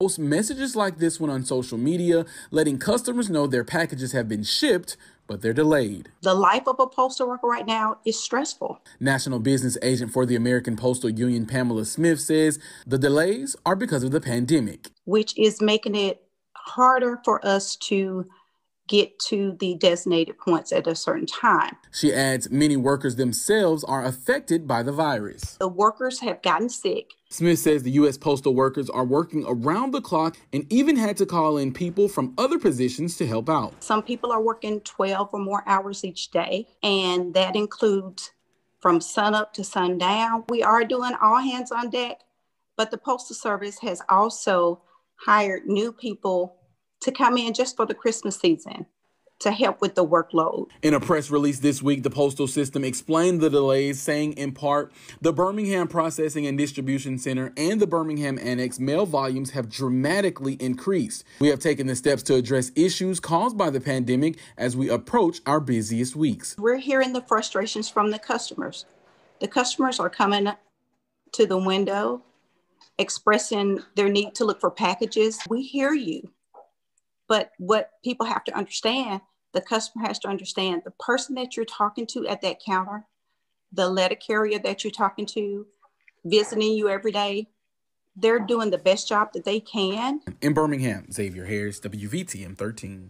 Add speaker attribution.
Speaker 1: post messages like this one on social media, letting customers know their packages have been shipped, but they're delayed.
Speaker 2: The life of a postal worker right now is stressful.
Speaker 1: National business agent for the American Postal Union, Pamela Smith, says the delays are because of the pandemic,
Speaker 2: which is making it harder for us to get to the designated points at a certain time.
Speaker 1: She adds many workers themselves are affected by the virus.
Speaker 2: The workers have gotten sick.
Speaker 1: Smith says the U.S. postal workers are working around the clock and even had to call in people from other positions to help out.
Speaker 2: Some people are working 12 or more hours each day, and that includes from sunup to sundown. We are doing all hands on deck, but the Postal Service has also hired new people to come in just for the Christmas season to help with the workload.
Speaker 1: In a press release this week, the postal system explained the delays, saying in part, the Birmingham Processing and Distribution Center and the Birmingham Annex mail volumes have dramatically increased. We have taken the steps to address issues caused by the pandemic as we approach our busiest weeks.
Speaker 2: We're hearing the frustrations from the customers. The customers are coming to the window expressing their need to look for packages. We hear you. But what people have to understand, the customer has to understand the person that you're talking to at that counter, the letter carrier that you're talking to, visiting you every day, they're doing the best job that they can.
Speaker 1: In Birmingham, Xavier Harris, WVTM 13.